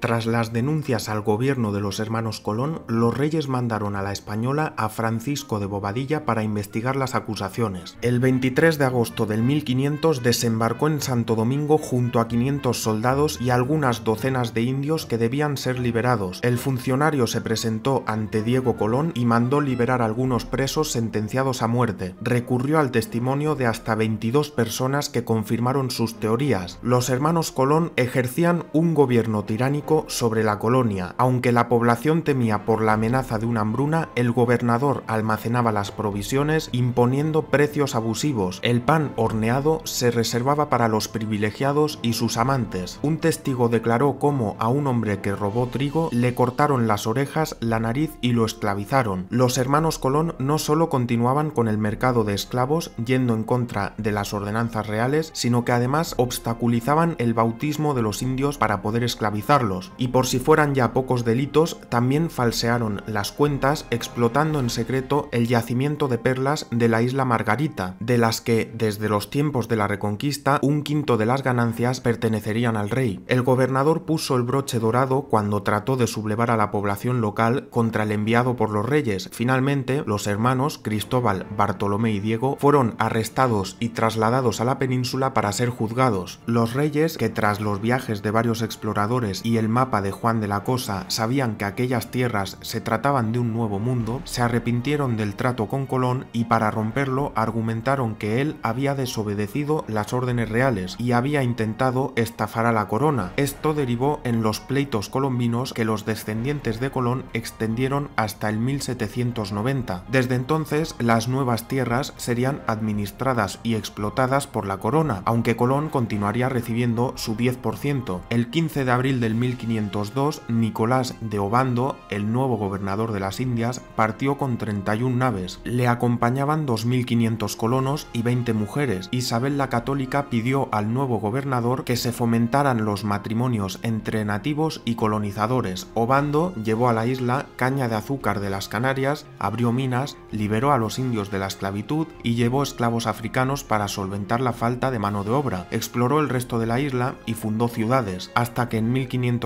Tras las denuncias al gobierno de los hermanos Colón, los reyes mandaron a la española a Francisco de Bobadilla para investigar las acusaciones. El 23 de agosto del 1500 desembarcó en Santo Domingo junto a 500 soldados y algunas docenas de indios que debían ser liberados. El funcionario se presentó ante Diego Colón y mandó liberar algunos presos sentenciados a muerte. Recurrió al testimonio de hasta 22 personas que confirmaron sus teorías. Los hermanos Colón ejercían un gobierno tiránico sobre la colonia. Aunque la población temía por la amenaza de una hambruna, el gobernador almacenaba las provisiones imponiendo precios abusivos. El pan horneado se reservaba para los privilegiados y sus amantes. Un testigo declaró cómo a un hombre que robó trigo le cortaron las orejas, la nariz y lo esclavizaron. Los hermanos Colón no solo continuaban con el mercado de esclavos yendo en contra de las ordenanzas reales, sino que además obstaculizaban el bautismo de los indios para poder esclavizarlos y por si fueran ya pocos delitos, también falsearon las cuentas explotando en secreto el yacimiento de perlas de la isla Margarita, de las que, desde los tiempos de la Reconquista, un quinto de las ganancias pertenecerían al rey. El gobernador puso el broche dorado cuando trató de sublevar a la población local contra el enviado por los reyes. Finalmente, los hermanos Cristóbal, Bartolomé y Diego fueron arrestados y trasladados a la península para ser juzgados. Los reyes, que tras los viajes de varios exploradores y el mapa de Juan de la Cosa sabían que aquellas tierras se trataban de un nuevo mundo, se arrepintieron del trato con Colón y para romperlo argumentaron que él había desobedecido las órdenes reales y había intentado estafar a la corona. Esto derivó en los pleitos colombinos que los descendientes de Colón extendieron hasta el 1790. Desde entonces, las nuevas tierras serían administradas y explotadas por la corona, aunque Colón continuaría recibiendo su 10%. El 15 de abril del 1500 1502, Nicolás de Obando, el nuevo gobernador de las Indias, partió con 31 naves. Le acompañaban 2.500 colonos y 20 mujeres. Isabel la Católica pidió al nuevo gobernador que se fomentaran los matrimonios entre nativos y colonizadores. Obando llevó a la isla caña de azúcar de las Canarias, abrió minas, liberó a los indios de la esclavitud y llevó esclavos africanos para solventar la falta de mano de obra. Exploró el resto de la isla y fundó ciudades, hasta que en 1500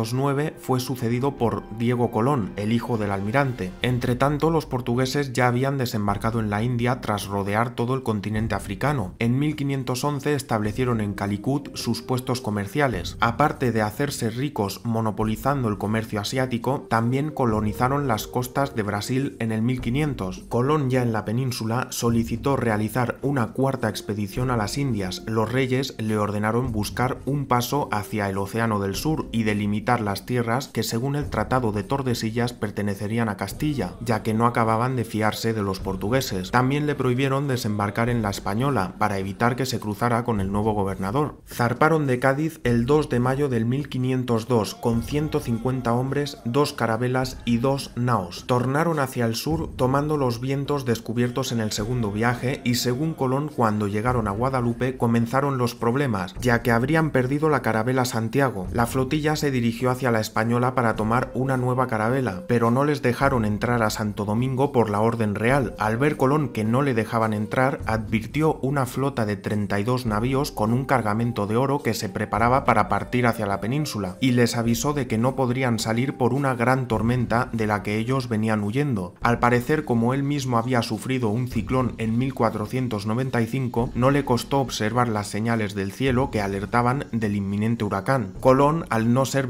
fue sucedido por Diego Colón, el hijo del almirante. Entre tanto, los portugueses ya habían desembarcado en la India tras rodear todo el continente africano. En 1511 establecieron en Calicut sus puestos comerciales. Aparte de hacerse ricos monopolizando el comercio asiático, también colonizaron las costas de Brasil en el 1500. Colón ya en la península solicitó realizar una cuarta expedición a las Indias. Los reyes le ordenaron buscar un paso hacia el Océano del Sur y delimitar las tierras que según el Tratado de Tordesillas pertenecerían a Castilla, ya que no acababan de fiarse de los portugueses. También le prohibieron desembarcar en la Española para evitar que se cruzara con el nuevo gobernador. Zarparon de Cádiz el 2 de mayo del 1502 con 150 hombres, dos carabelas y dos naos. Tornaron hacia el sur tomando los vientos descubiertos en el segundo viaje y según Colón cuando llegaron a Guadalupe comenzaron los problemas, ya que habrían perdido la carabela Santiago. La flotilla se dirigió hacia la Española para tomar una nueva carabela, pero no les dejaron entrar a Santo Domingo por la orden real. Al ver Colón que no le dejaban entrar, advirtió una flota de 32 navíos con un cargamento de oro que se preparaba para partir hacia la península, y les avisó de que no podrían salir por una gran tormenta de la que ellos venían huyendo. Al parecer, como él mismo había sufrido un ciclón en 1495, no le costó observar las señales del cielo que alertaban del inminente huracán. Colón, al no ser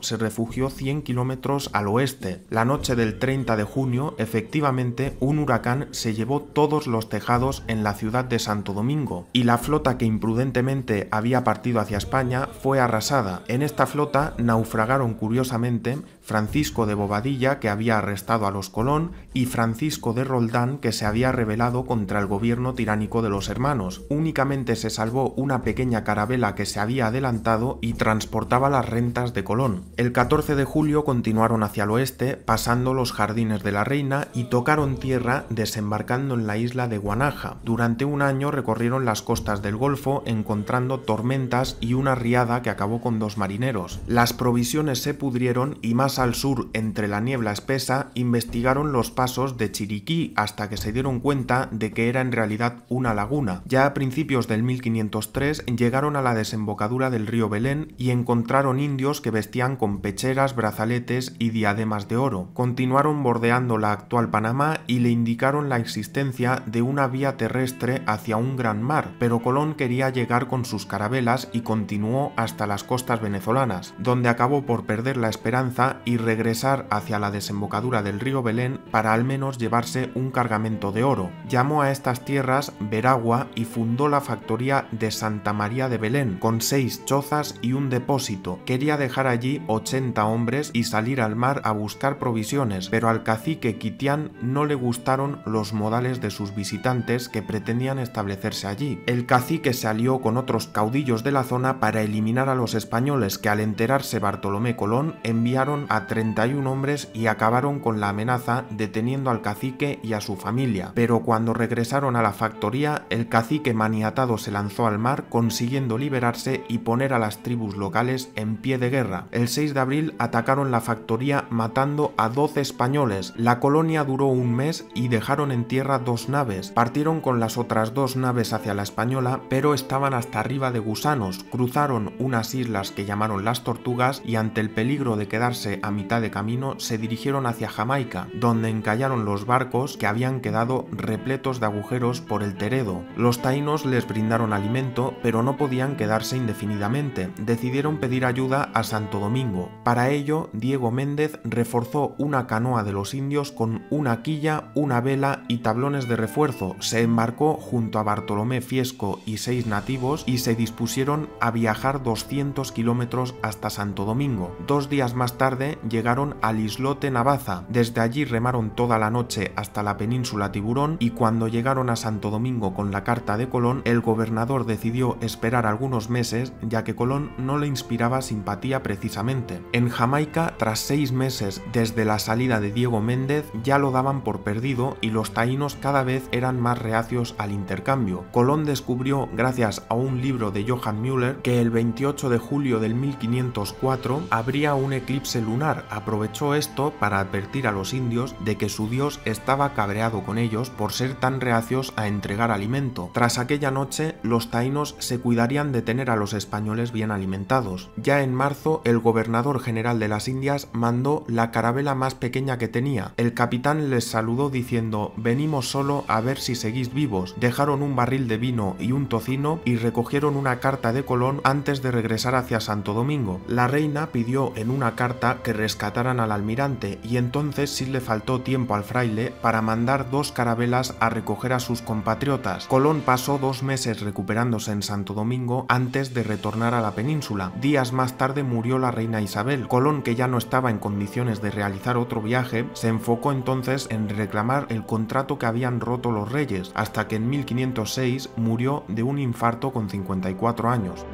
se refugió 100 kilómetros al oeste. La noche del 30 de junio, efectivamente, un huracán se llevó todos los tejados en la ciudad de Santo Domingo y la flota que imprudentemente había partido hacia España fue arrasada. En esta flota naufragaron curiosamente Francisco de Bobadilla, que había arrestado a los Colón, y Francisco de Roldán, que se había rebelado contra el gobierno tiránico de los hermanos. Únicamente se salvó una pequeña carabela que se había adelantado y transportaba las rentas Colón. El 14 de julio continuaron hacia el oeste, pasando los jardines de la reina y tocaron tierra desembarcando en la isla de Guanaja. Durante un año recorrieron las costas del Golfo encontrando tormentas y una riada que acabó con dos marineros. Las provisiones se pudrieron y más al sur, entre la niebla espesa, investigaron los pasos de Chiriquí hasta que se dieron cuenta de que era en realidad una laguna. Ya a principios del 1503 llegaron a la desembocadura del río Belén y encontraron indios que vestían con pecheras, brazaletes y diademas de oro. Continuaron bordeando la actual Panamá y le indicaron la existencia de una vía terrestre hacia un gran mar, pero Colón quería llegar con sus carabelas y continuó hasta las costas venezolanas, donde acabó por perder la esperanza y regresar hacia la desembocadura del río Belén para al menos llevarse un cargamento de oro. Llamó a estas tierras Veragua y fundó la factoría de Santa María de Belén, con seis chozas y un depósito. Quería dejar allí 80 hombres y salir al mar a buscar provisiones, pero al cacique Quitián no le gustaron los modales de sus visitantes que pretendían establecerse allí. El cacique se alió con otros caudillos de la zona para eliminar a los españoles que al enterarse Bartolomé Colón enviaron a 31 hombres y acabaron con la amenaza deteniendo al cacique y a su familia. Pero cuando regresaron a la factoría, el cacique maniatado se lanzó al mar consiguiendo liberarse y poner a las tribus locales en pie de guerra. El 6 de abril atacaron la factoría matando a 12 españoles. La colonia duró un mes y dejaron en tierra dos naves. Partieron con las otras dos naves hacia la española, pero estaban hasta arriba de gusanos. Cruzaron unas islas que llamaron las Tortugas y ante el peligro de quedarse a mitad de camino se dirigieron hacia Jamaica, donde encallaron los barcos que habían quedado repletos de agujeros por el Teredo. Los taínos les brindaron alimento, pero no podían quedarse indefinidamente. Decidieron pedir ayuda a Santo Domingo. Para ello, Diego Méndez reforzó una canoa de los indios con una quilla, una vela y tablones de refuerzo. Se embarcó junto a Bartolomé Fiesco y seis nativos y se dispusieron a viajar 200 kilómetros hasta Santo Domingo. Dos días más tarde llegaron al islote Navaza. Desde allí remaron toda la noche hasta la península Tiburón y cuando llegaron a Santo Domingo con la carta de Colón, el gobernador decidió esperar algunos meses ya que Colón no le inspiraba simpatía precisamente. En Jamaica, tras seis meses desde la salida de Diego Méndez, ya lo daban por perdido y los taínos cada vez eran más reacios al intercambio. Colón descubrió, gracias a un libro de Johann Müller, que el 28 de julio del 1504 habría un eclipse lunar. Aprovechó esto para advertir a los indios de que su dios estaba cabreado con ellos por ser tan reacios a entregar alimento. Tras aquella noche, los taínos se cuidarían de tener a los españoles bien alimentados. Ya en marzo, el gobernador general de las Indias mandó la carabela más pequeña que tenía. El capitán les saludó diciendo venimos solo a ver si seguís vivos. Dejaron un barril de vino y un tocino y recogieron una carta de Colón antes de regresar hacia Santo Domingo. La reina pidió en una carta que rescataran al almirante y entonces sí le faltó tiempo al fraile para mandar dos carabelas a recoger a sus compatriotas. Colón pasó dos meses recuperándose en Santo Domingo antes de retornar a la península. Días más tarde murió la reina Isabel. Colón, que ya no estaba en condiciones de realizar otro viaje, se enfocó entonces en reclamar el contrato que habían roto los reyes, hasta que en 1506 murió de un infarto con 54 años.